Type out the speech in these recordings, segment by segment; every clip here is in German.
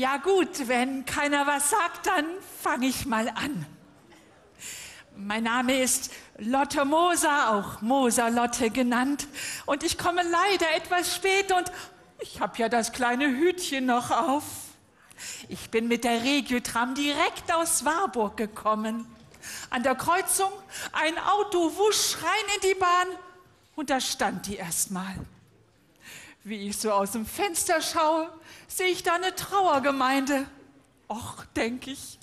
Ja gut, wenn keiner was sagt, dann fange ich mal an. Mein Name ist Lotte Moser, auch Moser Lotte genannt. Und ich komme leider etwas spät und ich habe ja das kleine Hütchen noch auf. Ich bin mit der Regiotram direkt aus Warburg gekommen. An der Kreuzung ein Auto wusch rein in die Bahn und da stand die erstmal. Wie ich so aus dem Fenster schaue, sehe ich da eine Trauergemeinde. Och, denke ich,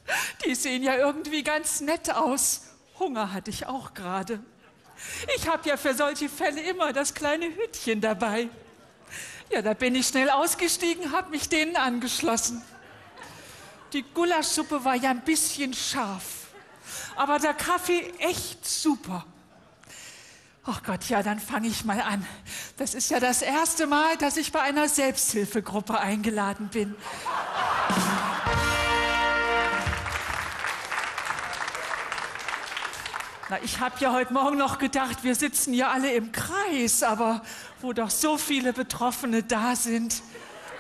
die sehen ja irgendwie ganz nett aus. Hunger hatte ich auch gerade. Ich habe ja für solche Fälle immer das kleine Hütchen dabei. Ja, da bin ich schnell ausgestiegen, habe mich denen angeschlossen. Die Gulaschsuppe war ja ein bisschen scharf, aber der Kaffee echt super. Ach Gott, ja, dann fange ich mal an. Das ist ja das erste Mal, dass ich bei einer Selbsthilfegruppe eingeladen bin. Na, ich habe ja heute Morgen noch gedacht, wir sitzen ja alle im Kreis, aber wo doch so viele Betroffene da sind,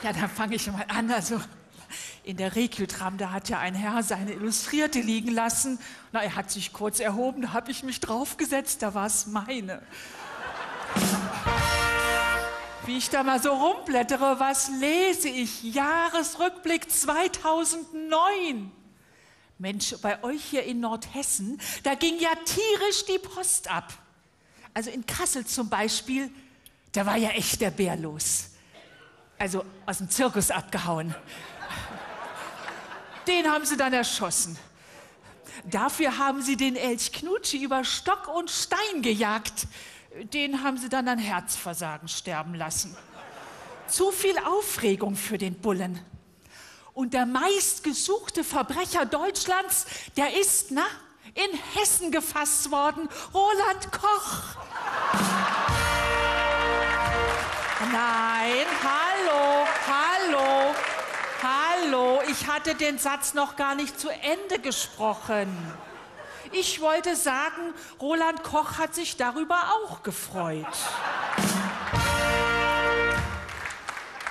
ja, dann fange ich mal an. Also in der Regiotram, da hat ja ein Herr seine Illustrierte liegen lassen. Na, er hat sich kurz erhoben, da habe ich mich draufgesetzt, da war es meine. Wie ich da mal so rumblättere, was lese ich? Jahresrückblick 2009. Mensch, bei euch hier in Nordhessen, da ging ja tierisch die Post ab. Also in Kassel zum Beispiel, da war ja echt der Bär los. Also aus dem Zirkus abgehauen. Den haben sie dann erschossen. Dafür haben sie den Elch Knutschi über Stock und Stein gejagt. Den haben sie dann an Herzversagen sterben lassen. Zu viel Aufregung für den Bullen. Und der meistgesuchte Verbrecher Deutschlands, der ist, na, in Hessen gefasst worden. Roland Koch. Nein, hallo, hallo, hallo. Ich hatte den Satz noch gar nicht zu Ende gesprochen. Ich wollte sagen, Roland Koch hat sich darüber auch gefreut.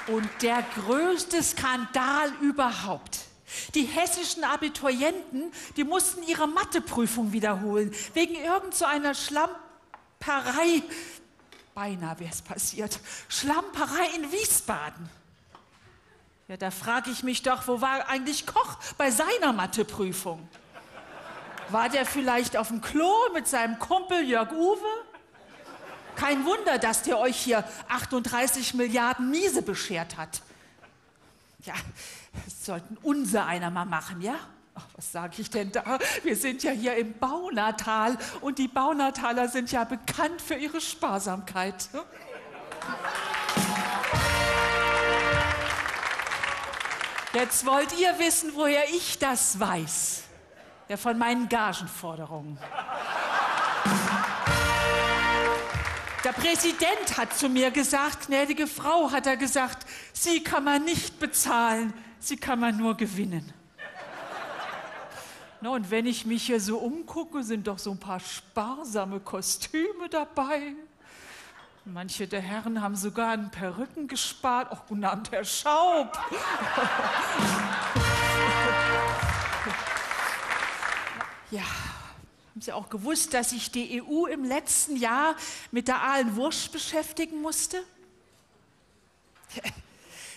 Und der größte Skandal überhaupt. Die hessischen Abiturienten, die mussten ihre Matheprüfung wiederholen, wegen irgendeiner so Schlamperei. Beinahe wäre es passiert. Schlamperei in Wiesbaden. Ja, da frage ich mich doch, wo war eigentlich Koch bei seiner Matheprüfung? War der vielleicht auf dem Klo mit seinem Kumpel Jörg Uwe? Kein Wunder, dass der euch hier 38 Milliarden Miese beschert hat. Ja, das sollten unser einer mal machen, ja? Ach, was sage ich denn da? Wir sind ja hier im Baunatal und die Baunataler sind ja bekannt für ihre Sparsamkeit. Jetzt wollt ihr wissen, woher ich das weiß. Ja, von meinen Gagenforderungen. Der Präsident hat zu mir gesagt, gnädige Frau, hat er gesagt, Sie kann man nicht bezahlen, Sie kann man nur gewinnen. Na, und wenn ich mich hier so umgucke, sind doch so ein paar sparsame Kostüme dabei. Manche der Herren haben sogar an Perücken gespart. Auch guten Abend, Herr Schaub. Ja, haben Sie auch gewusst, dass sich die EU im letzten Jahr mit der Aalenwurst beschäftigen musste?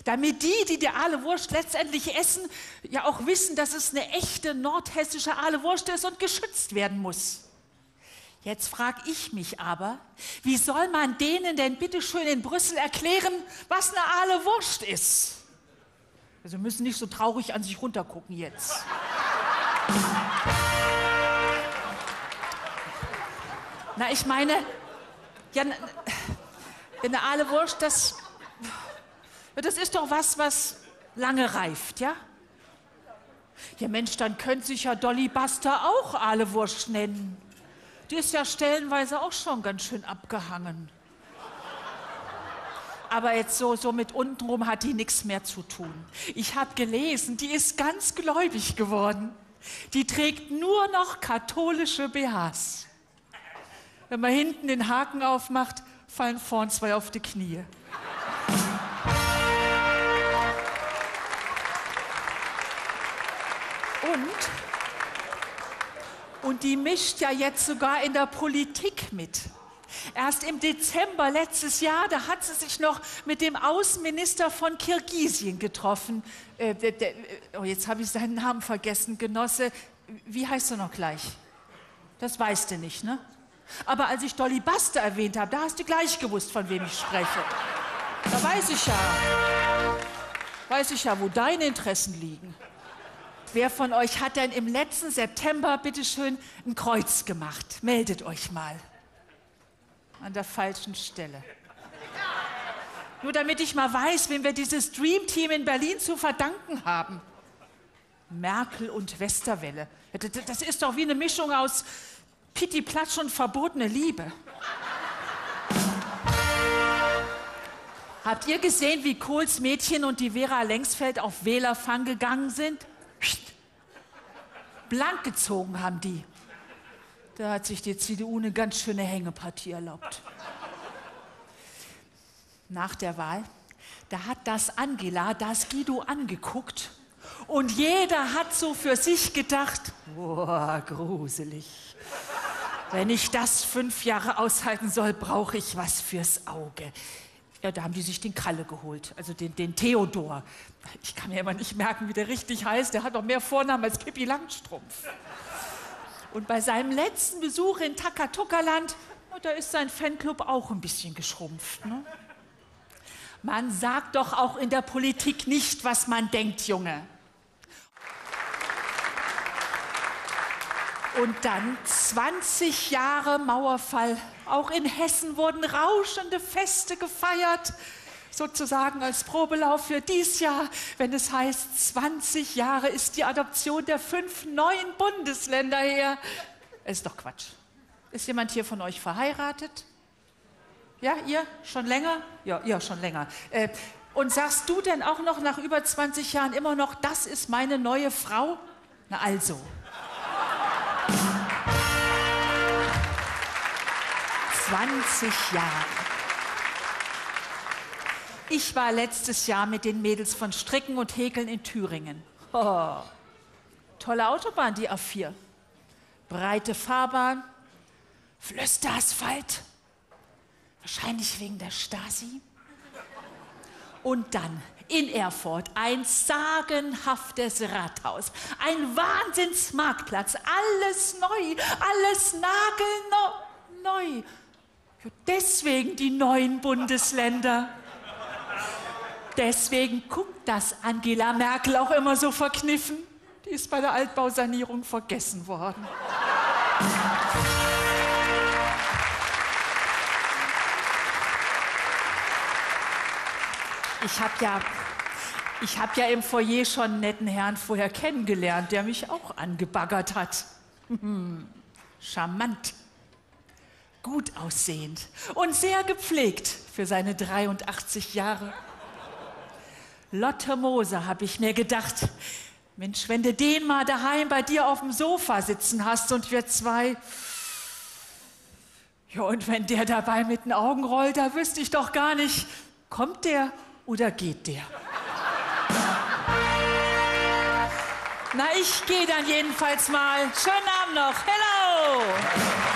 Damit die, die die Ahlewurst letztendlich essen, ja auch wissen, dass es eine echte nordhessische Ahlewurst ist und geschützt werden muss. Jetzt frage ich mich aber, wie soll man denen denn bitte schön in Brüssel erklären, was eine Ahlewurst ist? Also müssen nicht so traurig an sich runtergucken jetzt. Na, ich meine, ja, eine Ahlewurst, das, das ist doch was, was lange reift, ja? Ja, Mensch, dann könnte sich ja Dolly Buster auch Ahlewurst nennen. Die ist ja stellenweise auch schon ganz schön abgehangen. Aber jetzt so, so mit untenrum hat die nichts mehr zu tun. Ich habe gelesen, die ist ganz gläubig geworden. Die trägt nur noch katholische BHs. Wenn man hinten den Haken aufmacht, fallen vorn zwei auf die Knie. Und, und die mischt ja jetzt sogar in der Politik mit. Erst im Dezember letztes Jahr, da hat sie sich noch mit dem Außenminister von Kirgisien getroffen. Äh, der, der, oh, jetzt habe ich seinen Namen vergessen, Genosse. Wie heißt er noch gleich? Das weißt du nicht, ne? Aber als ich Dolly Buster erwähnt habe, da hast du gleich gewusst, von wem ich spreche. Da weiß ich ja, weiß ich ja, wo deine Interessen liegen. Wer von euch hat denn im letzten September, bitteschön, ein Kreuz gemacht? Meldet euch mal. An der falschen Stelle. Nur damit ich mal weiß, wem wir dieses Dream Team in Berlin zu verdanken haben. Merkel und Westerwelle. Das ist doch wie eine Mischung aus Pitti Platsch und verbotene Liebe. Habt ihr gesehen, wie Kohls Mädchen und die Vera Längsfeld auf Wählerfang gegangen sind? Blank gezogen haben die. Da hat sich die CDU eine ganz schöne Hängepartie erlaubt. Nach der Wahl, da hat das Angela, das Guido angeguckt und jeder hat so für sich gedacht, boah, gruselig. Wenn ich das fünf Jahre aushalten soll, brauche ich was fürs Auge. Ja, da haben die sich den Kralle geholt, also den, den Theodor. Ich kann mir immer nicht merken, wie der richtig heißt. Der hat noch mehr Vornamen als Pippi Langstrumpf. Und bei seinem letzten Besuch in Takatukaland, da ist sein Fanclub auch ein bisschen geschrumpft. Ne? Man sagt doch auch in der Politik nicht, was man denkt, Junge. Und dann 20 Jahre Mauerfall. Auch in Hessen wurden rauschende Feste gefeiert, sozusagen als Probelauf für dies Jahr, wenn es heißt, 20 Jahre ist die Adoption der fünf neuen Bundesländer her. Ist doch Quatsch. Ist jemand hier von euch verheiratet? Ja, ihr? Schon länger? Ja, ja, schon länger. Äh, und sagst du denn auch noch nach über 20 Jahren immer noch, das ist meine neue Frau? Na also. 20 Jahre. Ich war letztes Jahr mit den Mädels von Stricken und Häkeln in Thüringen. Oh, tolle Autobahn, die A4. Breite Fahrbahn, Flüsterasphalt. Wahrscheinlich wegen der Stasi. Und dann in Erfurt ein sagenhaftes Rathaus, ein Wahnsinnsmarktplatz, alles neu, alles nagelneu. Deswegen die neuen Bundesländer. Deswegen guckt das Angela Merkel auch immer so verkniffen. Die ist bei der Altbausanierung vergessen worden. Ich habe ja, hab ja im Foyer schon einen netten Herrn vorher kennengelernt, der mich auch angebaggert hat. Charmant gut aussehend und sehr gepflegt für seine 83 Jahre. Lotte Moser, habe ich mir gedacht. Mensch, wenn du den mal daheim bei dir auf dem Sofa sitzen hast und wir zwei. Ja, und wenn der dabei mit den Augen rollt, da wüsste ich doch gar nicht, kommt der oder geht der? Na, ich gehe dann jedenfalls mal. Schönen Abend noch. Hello!